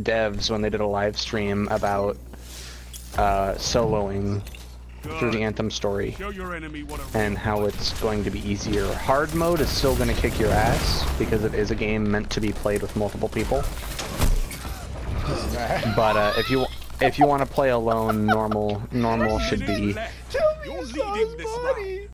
devs when they did a live stream about uh, soloing through the Anthem story and how it's going to be easier. Hard mode is still going to kick your ass because it is a game meant to be played with multiple people. But uh, if you if you want to play alone, normal normal should be You're.